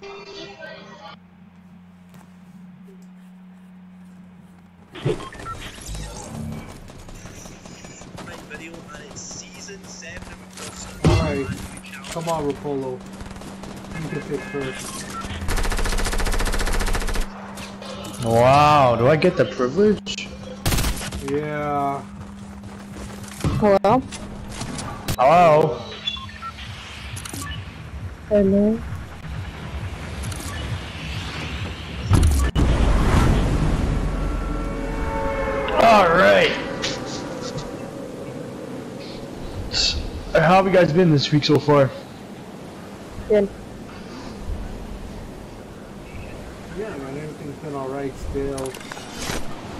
Alright, come on, Rupolo. You can pick first. Wow, do I get the privilege? Yeah. Hello? Hello? Hello? Alright. How have you guys been this week so far? Good. Yeah, man, everything's been alright still.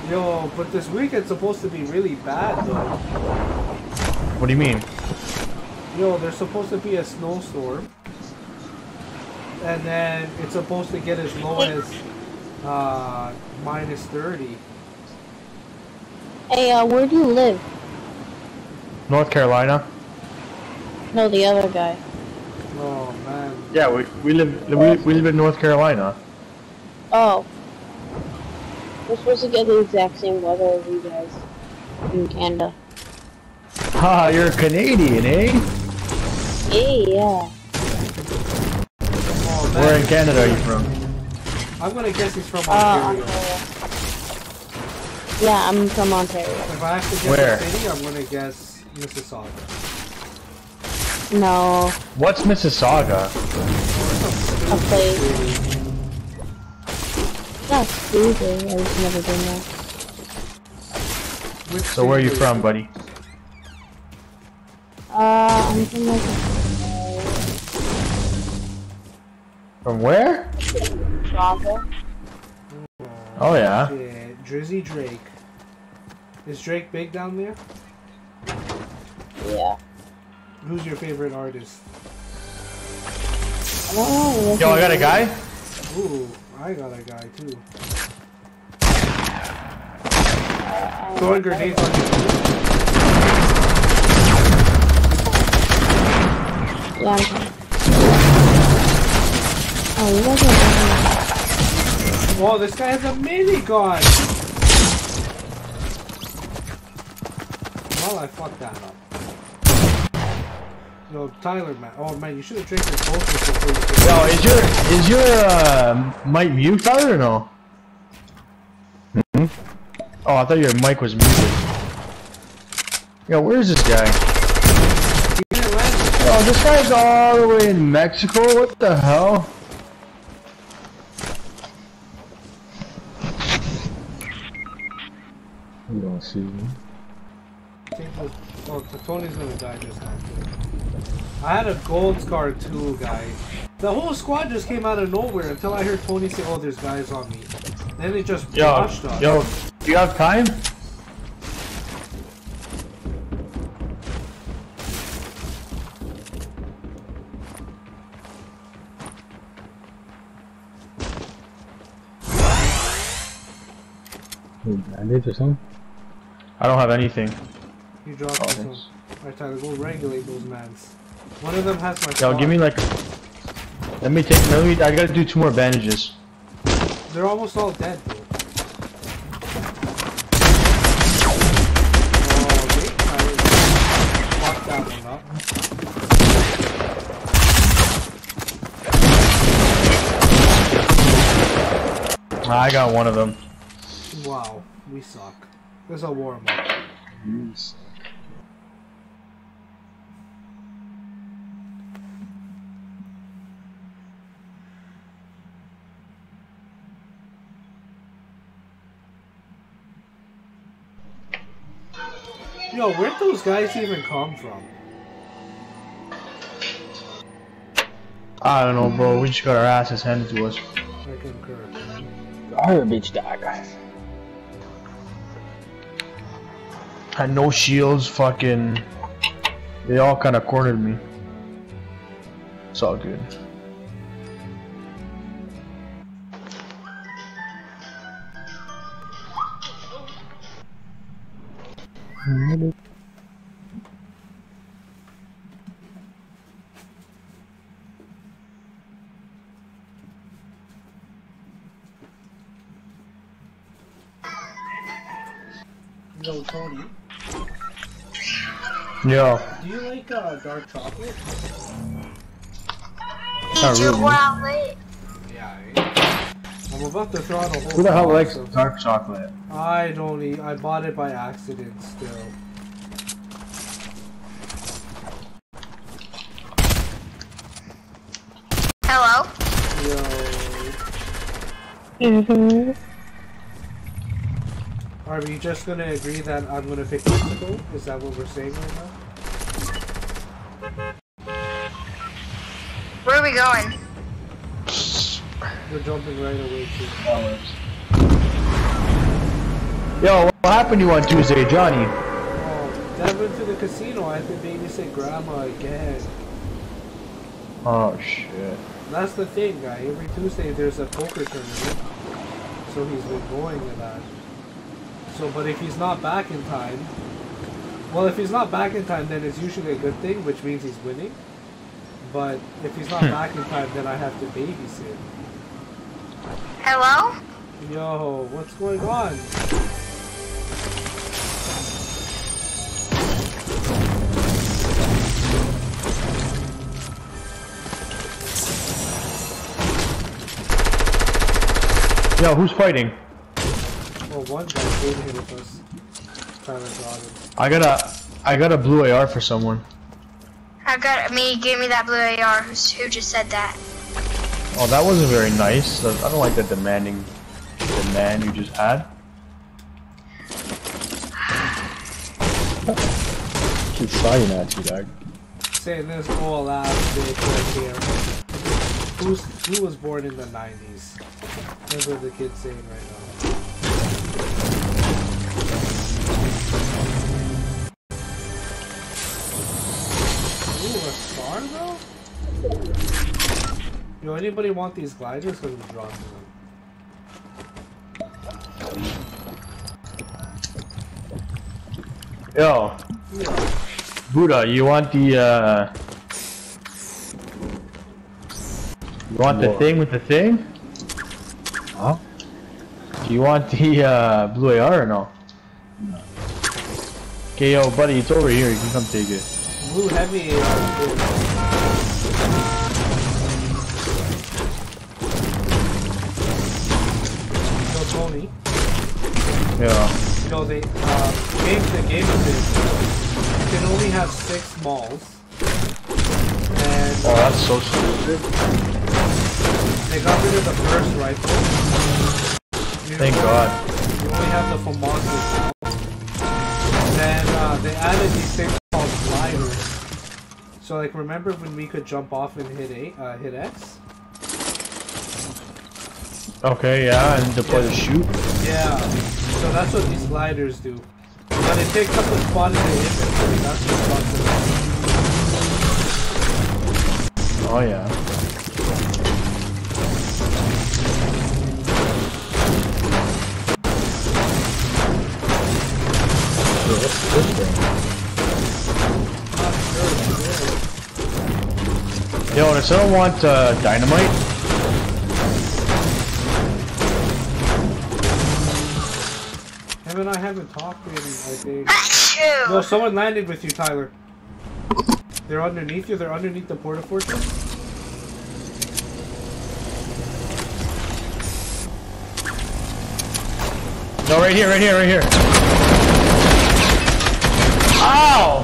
Yo, but this weekend's supposed to be really bad, though. What do you mean? Yo, there's supposed to be a snowstorm. And then it's supposed to get as low as uh, minus 30. Hey, uh, where do you live? North Carolina? No, the other guy. Oh, man. Yeah, we, we live we, we live in North Carolina. Oh. We're supposed to get the exact same weather as you guys in Canada. Ha, you're a Canadian, eh? Hey, yeah. Oh. Where in Canada are you from? I'm gonna guess he's from Uh, Ontario. Ontario. Yeah, I'm from Ontario. If I have to guess Where? a city, I'm gonna guess Mississauga. No, What's Mississauga? a place. That's stupid. I've never been there. So where are you from, buddy? Uh, I'm from like From where? Toronto. Oh yeah. Shit, Drizzy Drake. Is Drake big down there? Yeah. Who's your favorite artist? I don't. Yo, I got a guy. Ooh, I got a guy too. Throwing grenades on you. Yeah. Oh, you guys are. Oh, this guy has a minigun! Well, I fucked that up. Yo, Tyler, man. Oh, man, you should have drank your poster before you Yo, is your is your uh, mic mute Tyler or no? Hmm? Oh, I thought your mic was muted. Yo, where's this guy? Oh, this guy's all the way in Mexico. What the hell? You don't see me. I think the- Oh, Tony's gonna die just now. I had a gold scar too, guys. The whole squad just came out of nowhere until I heard Tony say, "Oh, there's guys on me." Then it just Yo, rushed us. yo, do you have time? Bandage or something? I don't have anything. You dropped Oh, me some. thanks. Alright, Tyler, go regulate those mans. One of them has my. Yo, squad. give me like. Let me take. Let me. I gotta do two more bandages. They're almost all dead, though. Oh, wait, Tyler. Fuck that one up. Ah, I got one of them. Wow, we suck. This is a warm up. Yo, where'd those guys even come from? I don't know, bro. We just got our asses handed to us. I concur. Garbage dog. Had no shields. Fucking. They all kind of cornered me. It's all good. Yo, Tony, Yo, do you like uh, dark chocolate? Not Did you really. go? Yeah. eh? I'm about to throw out a whole. who the hell likes of- dark chocolate? I don't eat. I bought it by accident. Still. Hello? Yo. Mm-hmm. Are we just gonna agree that I'm gonna pick Mexico? Is that what we're saying right now? Where are we going? We're jumping right away to. Yo, what happened to you on Tuesday, Johnny? Oh, Dad went to the casino. I had to babysit Grandma again. Oh shit. That's the thing, guy. Every Tuesday there's a poker tournament, so he's been going to that. So, but if he's not back in time, well, if he's not back in time, then it's usually a good thing, which means he's winning. But if he's not hmm. back in time, then I have to babysit. Hello? Yo, what's going on? Yo, who's fighting? One guy came here with us. Trying to draw him. I got a, I got a blue AR for someone. I got me. Give me that blue AR. Who's, who just said that? Oh, that wasn't very nice. I don't like the demanding demand you just had. Keep fighting at you, dog. Saying this whole ass bitch right here. Who's, who was born in the 90s? That's what the kid's saying right now. Ooh, a star though? Yo, anybody want these gliders? Because we're dropping them. Yo, Yeah. Buddha, you want the, uh... You want the thing with the thing? Huh? Do you want the, uh, blue AR or no? no? Okay, yo, buddy, it's over here. You can come take it. Blue heavy uh, is- Yo, Tony. Yeah. You know, they, uh, game, the game is this. You can only have six malls. And Oh, that's so stupid. they got rid of the burst rifle. You Thank only- God. You only have the now. Then, uh, they added these things called gliders. So, like, remember when we could jump off and hit A, uh, hit X? Okay, yeah, and deploy the shoot. Yeah. So that's what these gliders do. But it takes up the spot in the inventory. That's what. Oh, yeah. Thing? Yo, does want, uh, dynamite? Him and I haven't talked to you in, I think. No, someone landed with you, Tyler. They're underneath you. They're underneath the Port-a-Fortress. No, right here, right here, right here. Ow!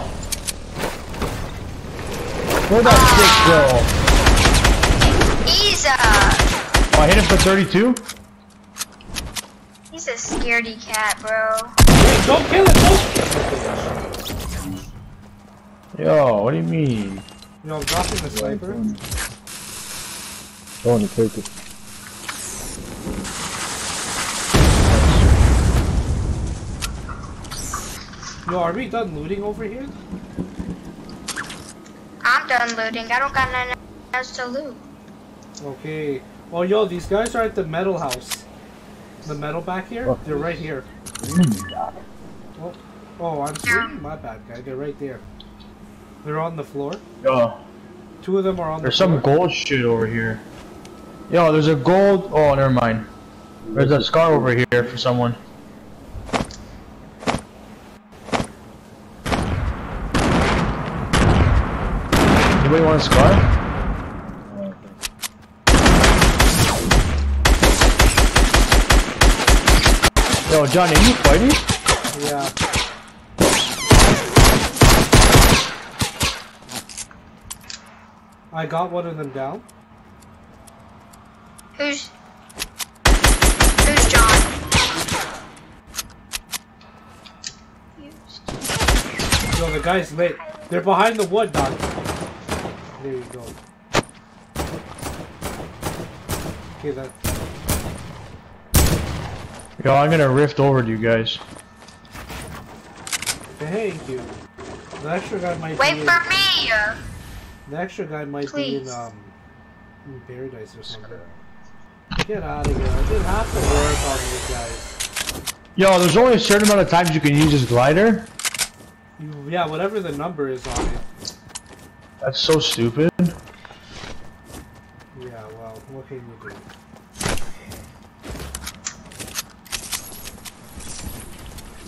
Where'd that stick go? He's a Oh, I hit him for 32? he's a scaredy cat, bro. Hey, don't kill him, Don't. Yo, what do you mean? You know, I'm dropping the sniper. Going to take it. Yo, are we done looting over here? I'm done looting. I don't got nothing else to loot. Okay. Oh, yo, these guys are at the metal house. The metal back here? Oh. They're right here. Oh, oh I'm sorry. My bad, guy. They're right there. They're on the floor. Yo. Two of them are on there's the some gold shit over here. Yo, there's a gold... Oh, never mind. There's a scar over here for someone. Anybody want a scar? Yo, Johnny, are you fighting? Yeah. I got one of them down. Who's Who's John? Yo, the guy's lit. They're behind the wood, Doc. There you go. Okay, that. Yo, I'm gonna rift over to you guys. Thank you. The extra guy might Wait be. In, for me. uh, the extra guy might be in um in paradise or something. Get out of here! I didn't have to work on these guys. Yo, there's only a certain amount of times you can use this glider. You, yeah, whatever the number is on it. That's so stupid. Yeah, well, what can you do?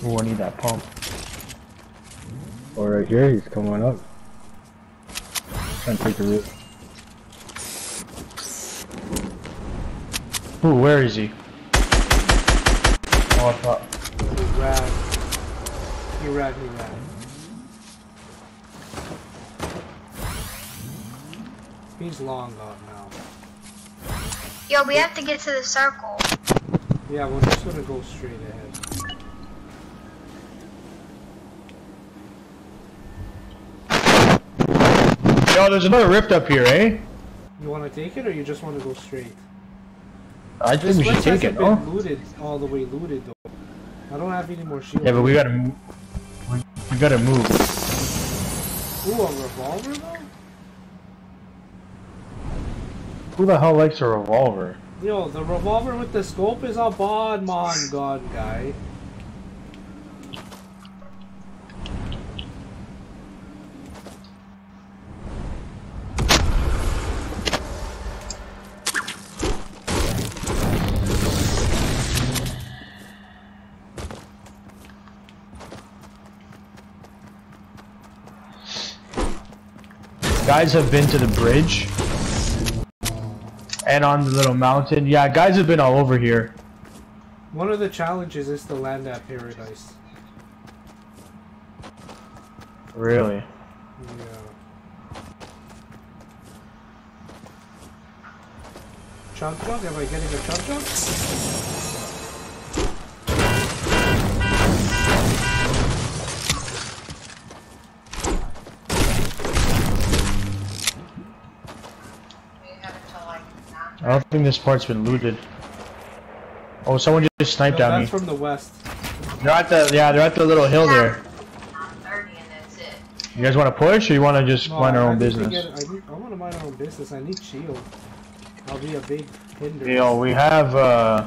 Oh, I need that pump. Oh, right here, he's coming up. Trying to take the route. Ooh, where is he? Oh, I thought. He ran. He ran, he ran. He's long gone now. Yo, we have to get to the circle. Yeah, we're just gonna go straight ahead. Yo, there's another rift up here, eh? You wanna take it or you just wanna go straight? I think we should take it, been looted all the way looted though. I don't have any more shields. Yeah, but we gotta, we, we gotta move. Ooh, a revolver though? Who the hell likes a revolver? Yo, the revolver with the scope is a bon mon gun, guy. Guys have been to the bridge. And on the little mountain. Yeah, guys have been all over here. One of the challenges is to land at paradise. Really? Yeah. Chunk chunk? Am I getting a chunk chunk? I don't think this part's been looted. Oh, someone just sniped No, at me. that's from the west. They're at the yeah, they're at the little hill there. You guys want to push, or you want to just No, mind our I own business? get- I, need, I want to mind our own business. I need shield. I'll be a big hinder. Yo, we have uh,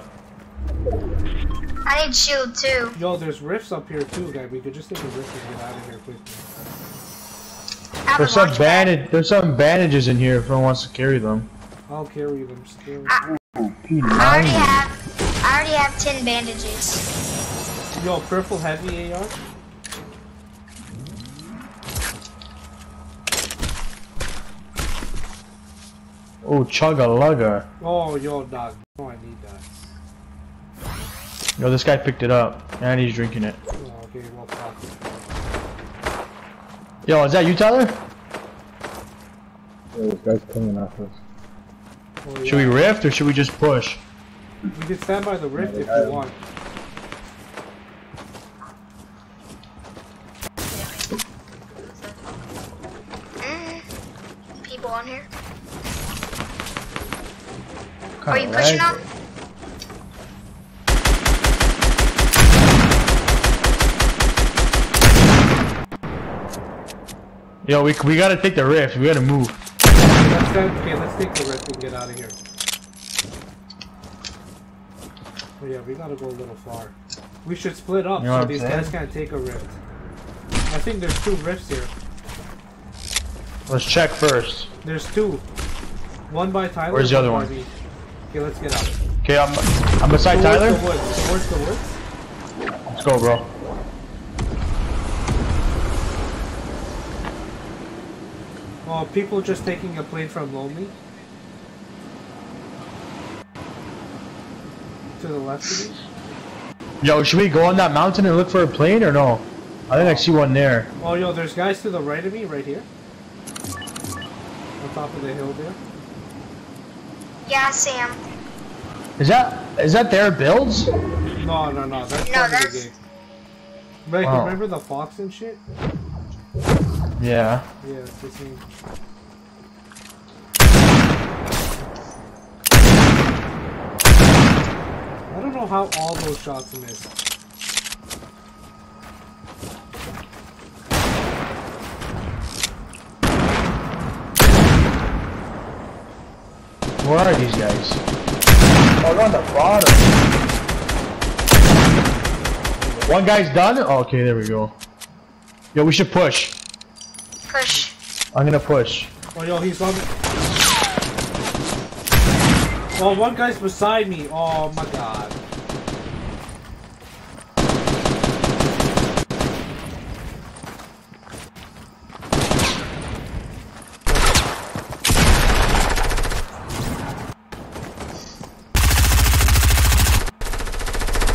I need shield too. Yo, there's rifts up here too, guy. We could just take a rift and get out of here quickly. I have there's some launch bandage, there's some bandages in here if anyone wants to carry them. I'll carry them still. I already have. I already have ten bandages. Yo, purple heavy AR. Oh, chugga lugga. Oh, yo, dog. Oh, I need that. Yo, this guy picked it up, and he's drinking it. Oh, okay, well, fuck. Yo, is that you, Tyler? Yeah, this guy's coming after us. Oh, Should we rift or should we just push? You can stand by the rift if you want. Mm. People on here. Kinda Are you pushing lag. them? Yo, we we gotta take the rift. We gotta move. Let's stand, okay, let's take the rift and get out of here. Oh yeah, we gotta go a little far. We should split up You know so these saying? guys can't take a rift. I think there's two rifts here. Let's check first. There's two. One by Tyler. Where's the other one? me. Okay, let's get out. Okay, I'm I'm beside Towards Tyler. the woods. Towards the woods. Let's go, bro. Oh, people just taking a plane from Lonely? To the left of me? Yo, should we go on that mountain and look for a plane or no? I think I see one there. Oh, yo, there's guys to the right of me, right here. On top of the hill there. Yeah, Sam. Is that is that their builds? No, no, no, that's No, part of that's- the game. Right, Oh. remember the fox and shit? Yeah. Yeah, it's the same. I don't know how all those shots missed. Where are these guys? Oh, they're on the bottom. One guy's done? Oh, okay, there we go. Yo, we should push. Push. I'm gonna push. Oh, yo, he's on the... Oh, one guy's beside me. Oh, my God.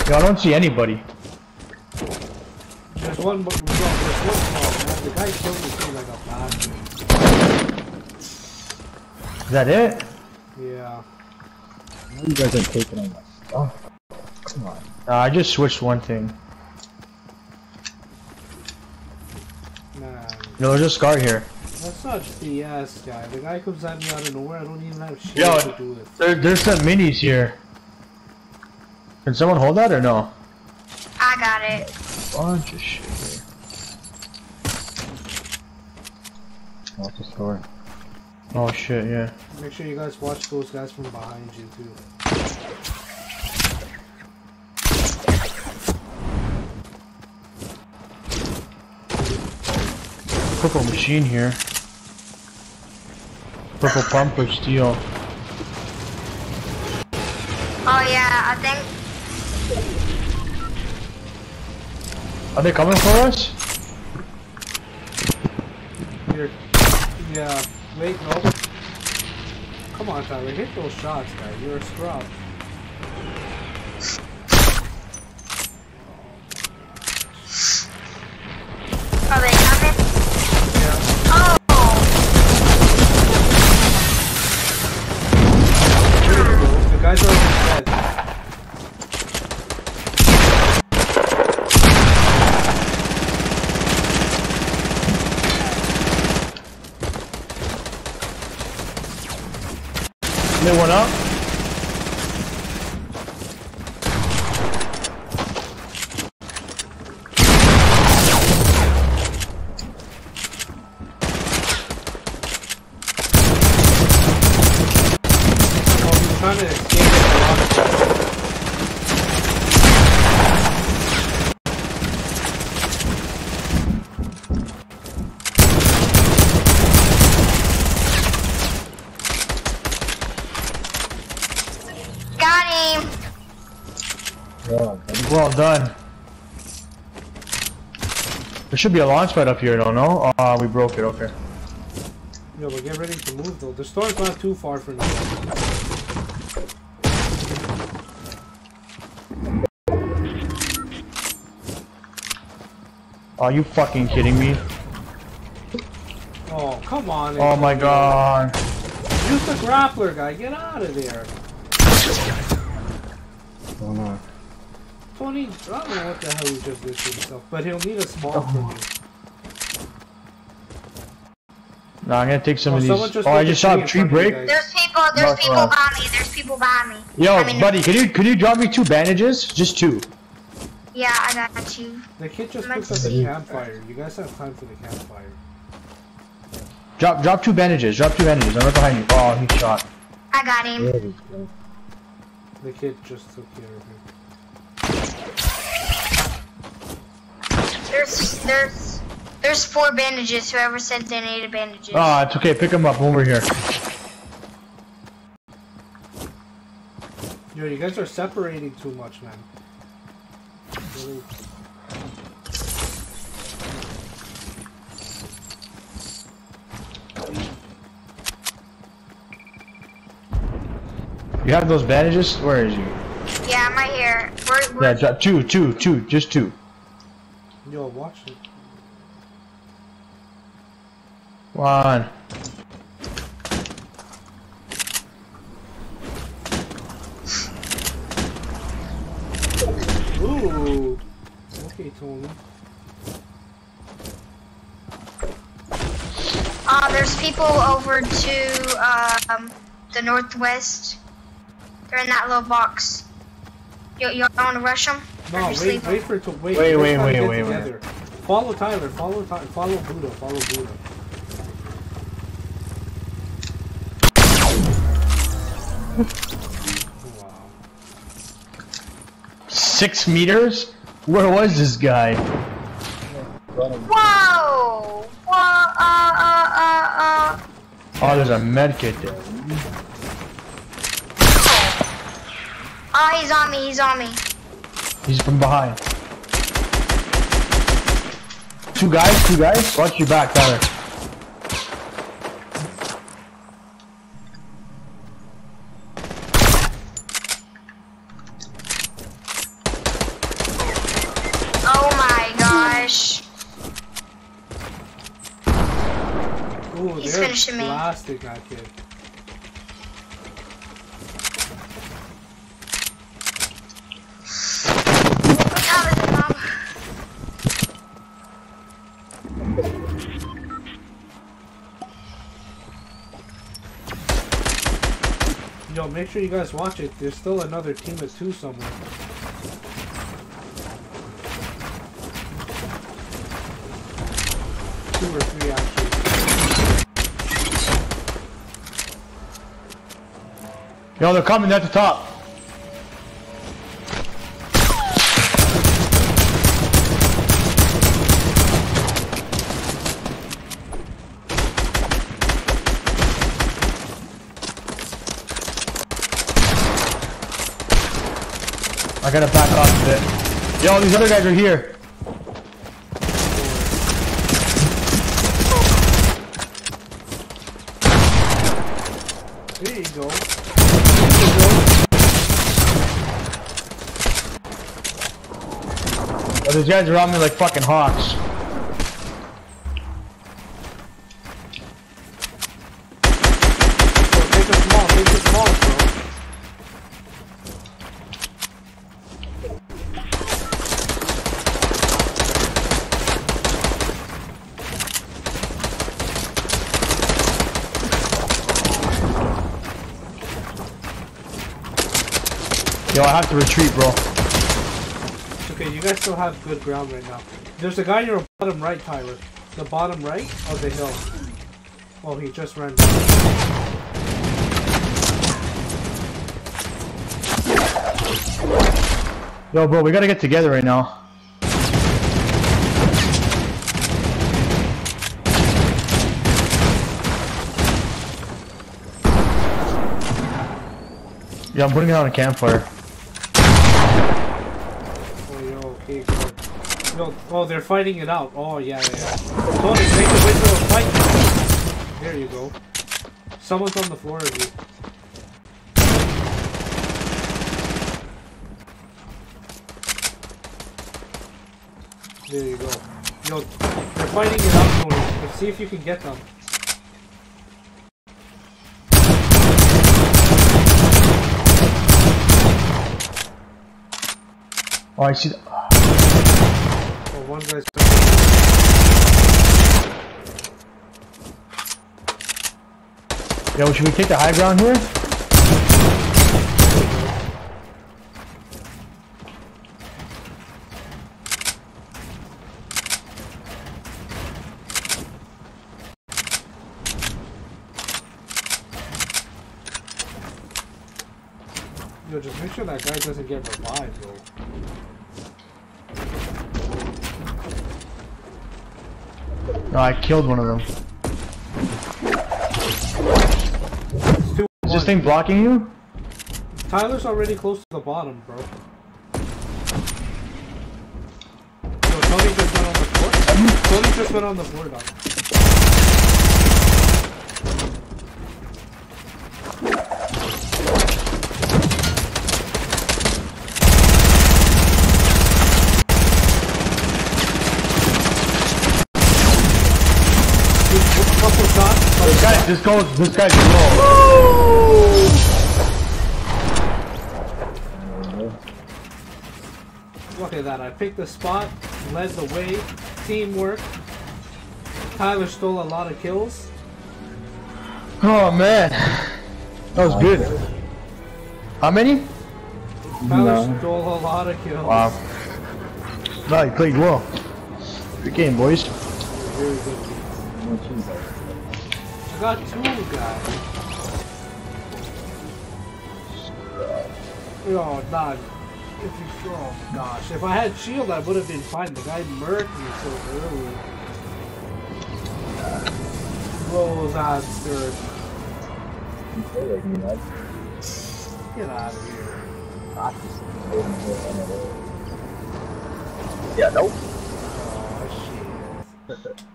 Yo, I don't see anybody. There's one, but no, there's one. Oh, man, the guy killed me too like a bastard. Is that it? Yeah. I know you guys are taking all my stuff. Come on. Uh, I just switched one thing. Man. Yo, there's a scar here. That's such BS, guy. The guy comes at me out of nowhere. I don't even have shit Yo, to do with. there, there's some minis here. Can someone hold that or no? I got it. Bunch of shit here. Oh, it's story. Oh shit, yeah. Make sure you guys watch those guys from behind you too. Purple machine here. Purple pump or steel. Oh yeah, I think Are they coming for us? Here. Yeah. Wait, no. Come on, Tyler. Hit those shots, guy. You're a scrub. are they coming? Yeah. Oh, There you go. The guys are already dead. They went up. Oh, he's trying to escape the rocket. got him. Yeah, buddy. Well done. There should be a launch pad up here, I don't know? Ah, we broke it, okay. Yo, but get ready to move though. The store's not too far from you. Are you fucking kidding me? Oh, come on. Oh my god. Use the grappler, guy. Get out of there. Oh no. Tony, I don't know what the hell he just did to himself, but he'll need a small from oh. you. Nah, I'm gonna take some Oh, of these. just oh, I just saw a tree front of you break. There's people. There's Mark people one. by me. There's people by me. Yo, I mean, buddy, can you can you drop me two bandages? Just two. Yeah, I got you. The kid just Let's picked up the campfire. You guys have time for the campfire. Drop drop two bandages. Drop two bandages. I'm right behind you. Oh, he shot. I got him. There we go. The kid just took care of him. There's, there's, there's four bandages. Whoever said they needed bandages. Ah, oh, it's okay. Pick them up over here. Yo, you guys are separating too much, man. You have those bandages? Where is you? Yeah, I'm right here. We're, we're... Yeah, two, two, two, just two. Yo, watch it. Come on. Ooh. Okay, Tony. uh, there's people over to um, the northwest. They're in that little box. You, you want to rush them? No, wait, wait for it to wait. Wait, Let's wait, wait, wait, wait. together. Follow Tyler. Follow Ty Follow Buddha. Follow Buddha. wow. Six meters? Where was this guy? Running. Whoa! Whoa! Uh, uh, uh, uh. Oh, there's a medkit there. Oh, he's on me. He's on me. He's from behind. Two guys, two guys. Watch your back, Tyler. Oh my gosh. Ooh, He's finishing me. blasting that kid. Yo, make sure you guys watch it. There's still another team of two somewhere. Two or three, actually. Yo, they're coming at the top. Gotta back off a bit. Yo, these other guys are here. There you go. Yo, these guys are on me like fucking hawks. Yo, I have to retreat, bro. Okay, you guys still have good ground right now. There's a guy in your bottom right, Tyler. The bottom right of the hill. Oh, he just ran. Yo, bro, we gotta get together right now. Yeah, I'm putting it on a campfire. Oh, yo, okay, good. Yo, oh, they're fighting it out. Oh, yeah, yeah, yeah. Tony, make a window fight. There you go. Someone's on the floor of you. There you go. Yo, they're fighting it out, Tony. Let's see if you can get them. Oh, I see. One guy's. Yo, should we take the high ground here? Yo, just make sure that guy doesn't get revived, though. No, I killed one of them. Is this thing blocking you? Tyler's already close to the bottom, bro. Yo, Tony just went on the floor. Tony just went on the floor, dog. This goes, this guy's low. Look at that. I picked the spot, led the way, teamwork. Tyler stole a lot of kills. Oh man, that was good. How many? Tyler No. stole a lot of kills. Wow. No, you played well. Good game, boys. Very good game. I got two guys. Oh, not. If you, oh gosh, if I had shield, I would have been fine. The guy murked me so early. Rose answered. Get out of here. Yeah, nope. Oh shit.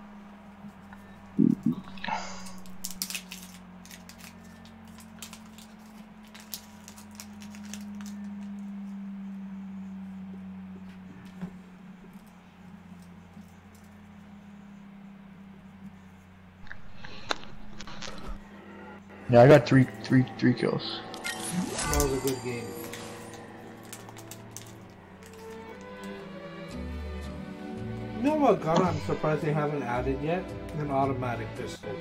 Yeah, I got three, three, three kills. That was a good game. You know what gun I'm surprised they haven't added yet? An automatic pistol.